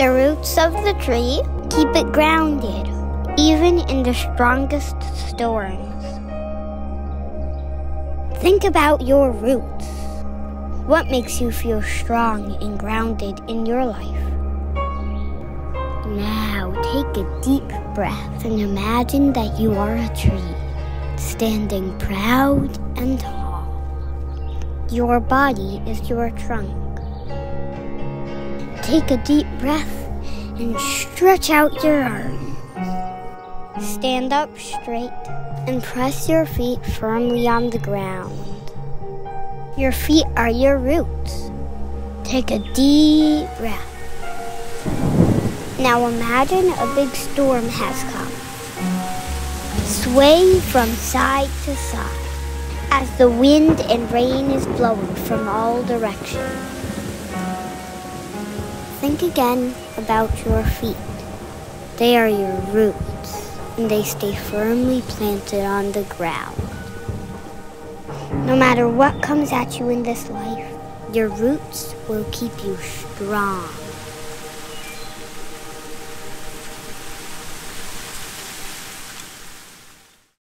The roots of the tree keep it grounded, even in the strongest storms. Think about your roots. What makes you feel strong and grounded in your life? Now take a deep breath and imagine that you are a tree, standing proud and tall. Your body is your trunk. Take a deep breath and stretch out your arms. Stand up straight and press your feet firmly on the ground. Your feet are your roots. Take a deep breath. Now imagine a big storm has come. Sway from side to side as the wind and rain is blowing from all directions. Think again about your feet. They are your roots, and they stay firmly planted on the ground. No matter what comes at you in this life, your roots will keep you strong.